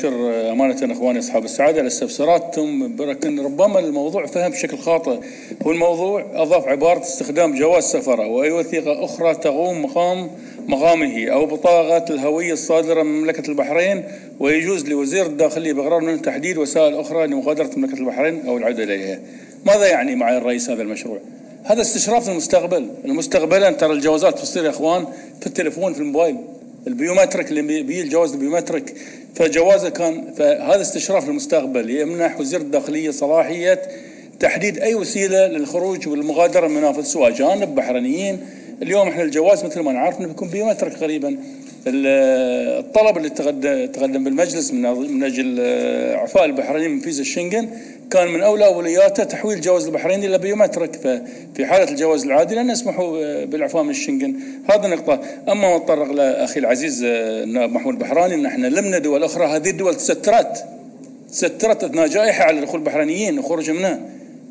اشكر أمانة إخواني أصحاب السعادة على استفساراتهم لكن ربما الموضوع فهم بشكل خاطئ هو الموضوع أضاف عبارة استخدام جواز سفر أو اي وثيقه أخرى تقوم مقام مقامه أو بطاقة الهوية الصادرة من مملكة البحرين ويجوز لوزير الداخلية بإقرار من تحديد وسائل أخرى لمغادرة مملكة البحرين أو العودة إليها. ماذا يعني مع الرئيس هذا المشروع؟ هذا استشراف المستقبل ترى الجوازات تصير يا إخوان في التليفون في الموبايل البيومترك اللي بيه الجواز البيومترك فجوازه كان فهذا استشراف للمستقبل يمنح وزير الداخلية صلاحية تحديد أي وسيلة للخروج والمغادرة من المنافذ سواء اجانب بحرينيين اليوم إحنا الجواز مثل ما نعرف إنه بيكون بيومترك غالبا الطلب اللي تقدم بالمجلس من أجل اعفاء البحرينيين من فيزا الشنغن كان من أولى اولوياته تحويل الجواز البحريني إلى بيومترك ففي حالة الجواز العادي لن يسمحوا بالاعفاء من الشنغن. هذا نقطة. أما نتطرق لاخي العزيز النائب محمود البحراني إن إحنا لمنا دول أخرى هذه الدول تسترت. تسترت أثناء جائحة على دخول البحرينيين وخروج منها.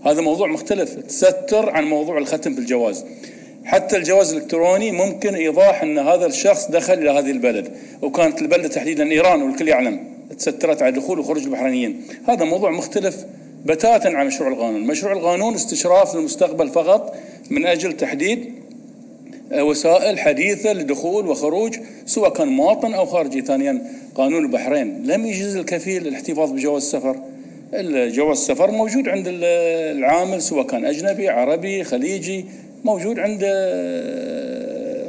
هذا موضوع مختلف. تستر عن موضوع الختم في الجواز حتى الجواز الإلكتروني ممكن إيضاح أن هذا الشخص دخل إلى هذه البلد وكانت البلدة تحديدا إيران والكل يعلم تسترت على دخول وخروج البحرينيين هذا موضوع مختلف بتاتا عن مشروع القانون. مشروع القانون استشراف للمستقبل فقط من أجل تحديد وسائل حديثة لدخول وخروج سواء كان مواطن أو خارجي. ثانيا قانون البحرين. لم يجز الكفيل الاحتفاظ بجواز السفر. الجواز السفر موجود عند العامل سواء كان أجنبي عربي خليجي. موجود عند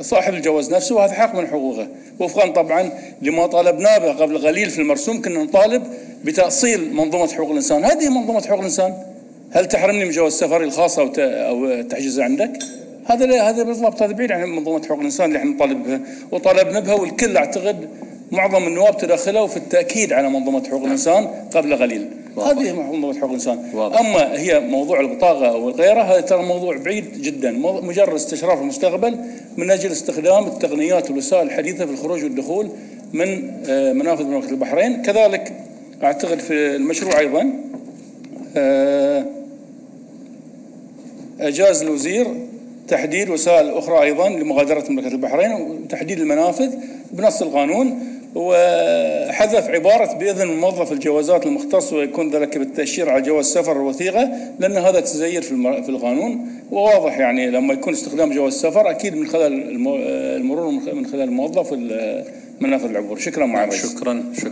صاحب الجواز نفسه وهذا حق من حقوقه. وفقا طبعا لما طالبناه قبل قليل في المرسوم كنا نطالب بتأصيل منظومة حقوق الإنسان. هذه منظومة حقوق الإنسان. هل تحرمني من جواز سفري الخاص أو أو تحجزه عندك؟ هذا هذا بالضبط هذا بعيد عن منظومة حقوق الإنسان اللي إحنا نطالب بها. وطالبنا بها والكل أعتقد معظم النواب تدخلوا في التأكيد على منظومة حقوق الإنسان قبل قليل. هذه منظومة حقوق الإنسان. واضح. أما هي موضوع البطاقة أو غيرها هذا ترى موضوع بعيد جدا. مجرد استشراف المستقبل من أجل استخدام التقنيات والوسائل الحديثة في الخروج والدخول من منافذ مملكة البحرين. كذلك أعتقد في المشروع أيضا أجاز الوزير تحديد وسائل أخرى أيضا لمغادرة مملكة البحرين وتحديد المنافذ بنص القانون. وحذف عبارة بإذن موظف الجوازات المختص ويكون ذلك بالتأشير على جواز سفر الوثيقة لأن هذا تزير في القانون. وواضح يعني لما يكون استخدام جواز سفر أكيد من خلال المرور من خلال الموظف منافذ العبور. شكرا معالي شكرا شكرا.